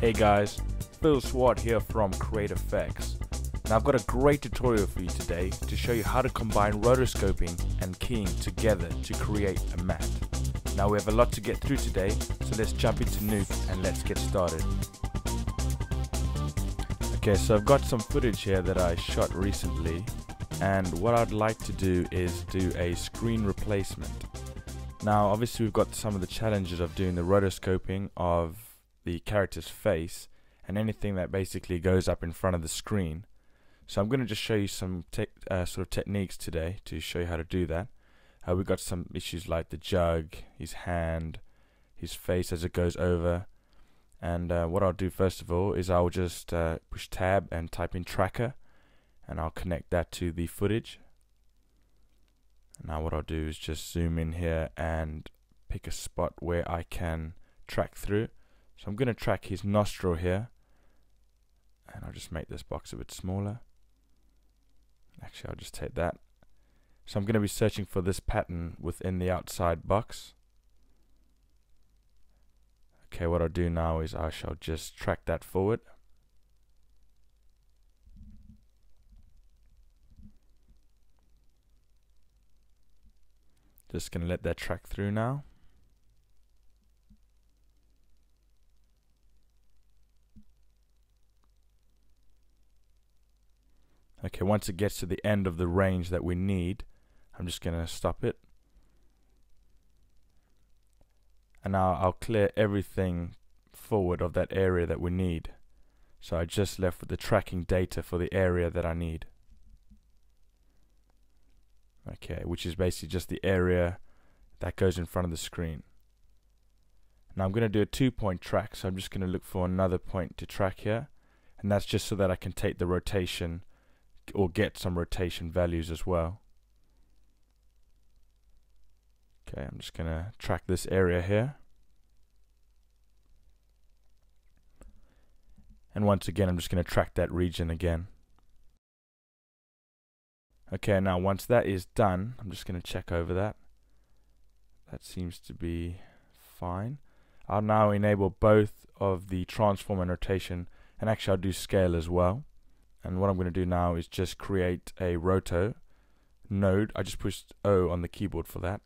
Hey guys, Phil Swart here from Create Effects. Now I've got a great tutorial for you today to show you how to combine rotoscoping and keying together to create a matte. Now we have a lot to get through today, so let's jump into Nuke and let's get started. Okay, so I've got some footage here that I shot recently and what I'd like to do is do a screen replacement. Now obviously we've got some of the challenges of doing the rotoscoping of the character's face and anything that basically goes up in front of the screen. So I'm going to just show you some uh, sort of techniques today to show you how to do that. Uh, we've got some issues like the jug, his hand, his face as it goes over. And uh, what I'll do first of all is I'll just uh, push tab and type in tracker and I'll connect that to the footage. Now what I'll do is just zoom in here and pick a spot where I can track through. So I'm going to track his nostril here and I'll just make this box a bit smaller. Actually I'll just take that. So I'm going to be searching for this pattern within the outside box. Okay, what I'll do now is I shall just track that forward. Just going to let that track through now. Okay, once it gets to the end of the range that we need, I'm just going to stop it. And now I'll clear everything forward of that area that we need. So I just left with the tracking data for the area that I need. Okay, which is basically just the area that goes in front of the screen. Now I'm going to do a two point track, so I'm just going to look for another point to track here. And that's just so that I can take the rotation or get some rotation values as well. Okay, I'm just going to track this area here. And once again, I'm just going to track that region again. Okay, now once that is done, I'm just going to check over that. That seems to be fine. I'll now enable both of the transform and rotation, and actually I'll do scale as well and what I'm going to do now is just create a roto node. I just pushed O on the keyboard for that.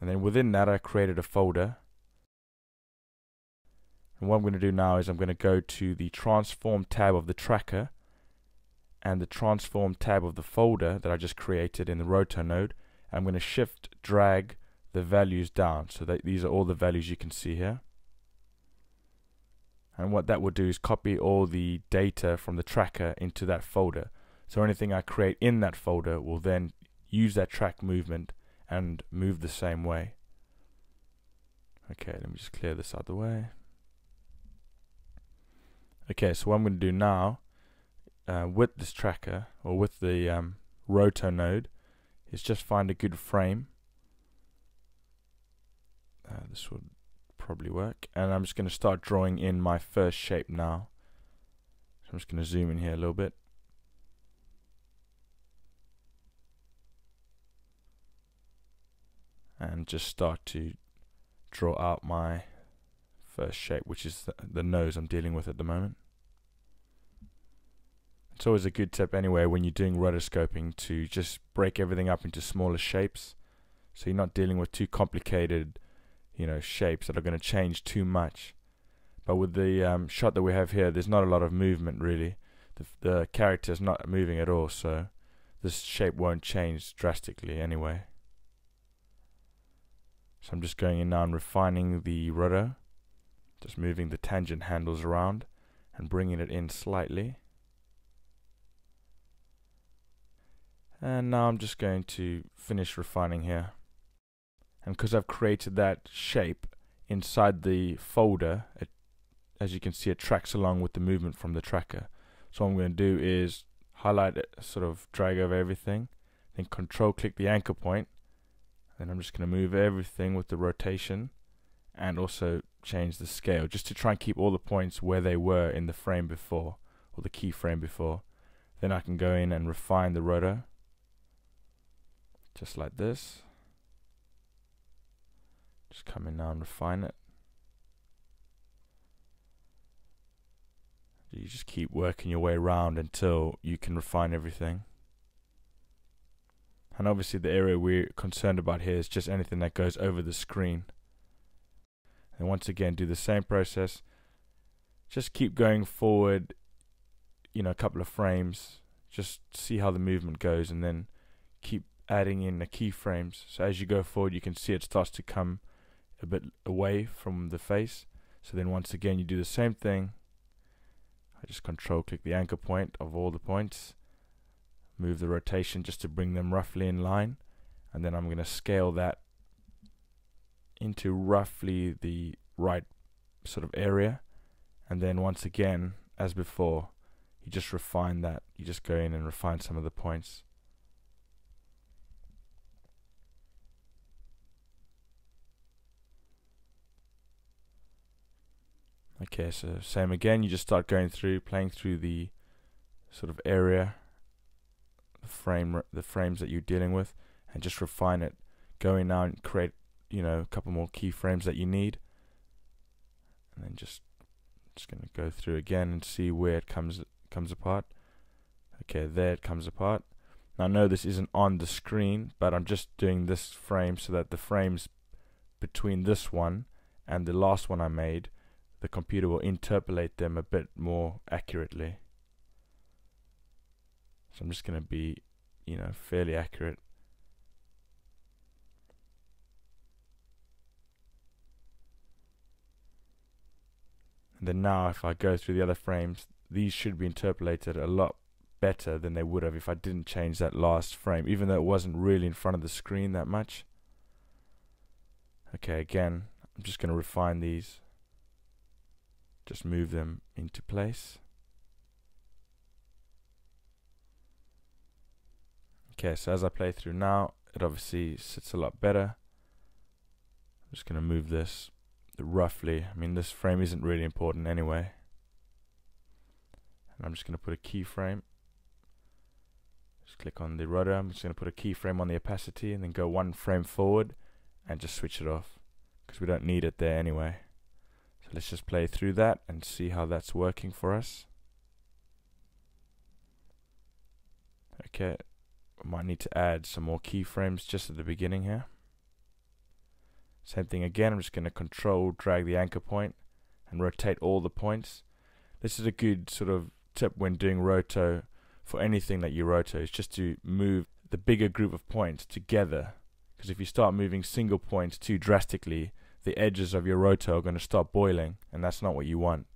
And then within that I created a folder. And what I'm going to do now is I'm going to go to the transform tab of the tracker and the transform tab of the folder that I just created in the roto node. I'm going to shift drag the values down so that these are all the values you can see here and what that will do is copy all the data from the tracker into that folder. So anything I create in that folder will then use that track movement and move the same way. Okay let me just clear this out of the way. Okay so what I'm going to do now uh, with this tracker or with the um, roto node is just find a good frame. Uh, this would probably work. And I'm just going to start drawing in my first shape now. So I'm just going to zoom in here a little bit. And just start to draw out my first shape, which is the, the nose I'm dealing with at the moment. It's always a good tip anyway when you're doing rotoscoping to just break everything up into smaller shapes so you're not dealing with too complicated you know shapes that are going to change too much. But with the um, shot that we have here, there's not a lot of movement really. The, the character is not moving at all, so this shape won't change drastically anyway. So I'm just going in now and refining the rudder, just moving the tangent handles around and bringing it in slightly. And now I'm just going to finish refining here and because I've created that shape inside the folder it, as you can see it tracks along with the movement from the tracker. So what I'm going to do is highlight it sort of drag over everything then control click the anchor point. And I'm just going to move everything with the rotation and also change the scale just to try and keep all the points where they were in the frame before or the keyframe before. Then I can go in and refine the roto just like this come in now and refine it. You just keep working your way around until you can refine everything. And obviously the area we're concerned about here is just anything that goes over the screen. And once again do the same process. Just keep going forward, you know, a couple of frames. Just see how the movement goes and then keep adding in the keyframes. So as you go forward you can see it starts to come a bit away from the face. So then once again you do the same thing. I just control click the anchor point of all the points. Move the rotation just to bring them roughly in line. And then I'm going to scale that into roughly the right sort of area. And then once again as before you just refine that. You just go in and refine some of the points okay so same again you just start going through playing through the sort of area the frame the frames that you're dealing with and just refine it. Go in now and create you know a couple more keyframes that you need. And then just just going to go through again and see where it comes comes apart. Okay there it comes apart. Now I know this isn't on the screen but I'm just doing this frame so that the frames between this one and the last one I made the computer will interpolate them a bit more accurately so I'm just going to be, you know, fairly accurate. And then now if I go through the other frames, these should be interpolated a lot better than they would have if I didn't change that last frame, even though it wasn't really in front of the screen that much. Okay, again, I'm just going to refine these. Just move them into place. Okay, so as I play through now, it obviously sits a lot better. I'm just going to move this roughly. I mean, this frame isn't really important anyway. And I'm just going to put a keyframe. Just click on the roto. I'm just going to put a keyframe on the opacity and then go one frame forward and just switch it off because we don't need it there anyway. So let's just play through that and see how that's working for us. Okay, might need to add some more keyframes just at the beginning here. Same thing again, I'm just going to control drag the anchor point and rotate all the points. This is a good sort of tip when doing roto for anything that you roto is just to move the bigger group of points together because if you start moving single points too drastically the edges of your roto are going to start boiling and that's not what you want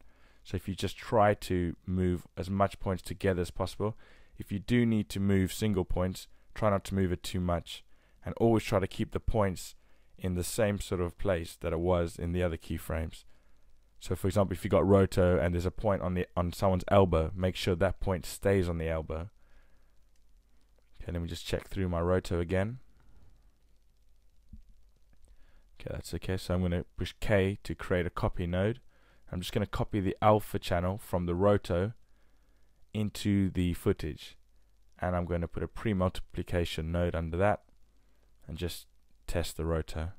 so if you just try to move as much points together as possible if you do need to move single points, try not to move it too much and always try to keep the points in the same sort of place that it was in the other keyframes. So for example, if you got roto and there's a point on the on someone's elbow, make sure that point stays on the elbow. Okay, let me just check through my roto again. Okay, that's okay. So I'm going to push K to create a copy node. I'm just going to copy the alpha channel from the roto into the footage and I'm going to put a pre-multiplication node under that and just test the roto.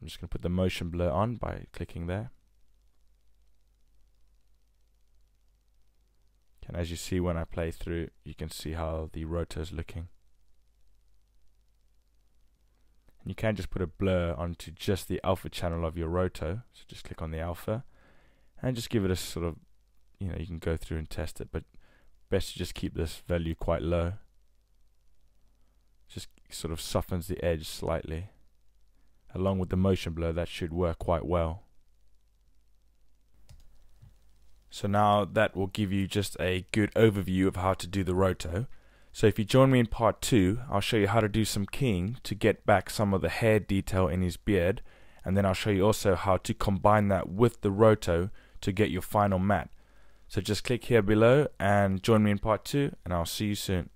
I'm just going to put the motion blur on by clicking there. And as you see when I play through, you can see how the roto is looking. And you can just put a blur onto just the alpha channel of your roto. So just click on the alpha and just give it a sort of, you know, you can go through and test it, but best to just keep this value quite low. Just sort of softens the edge slightly. Along with the motion blur, that should work quite well. So now that will give you just a good overview of how to do the roto. So if you join me in part 2, I'll show you how to do some keying to get back some of the hair detail in his beard and then I'll show you also how to combine that with the roto to get your final matte. So just click here below and join me in part 2 and I'll see you soon.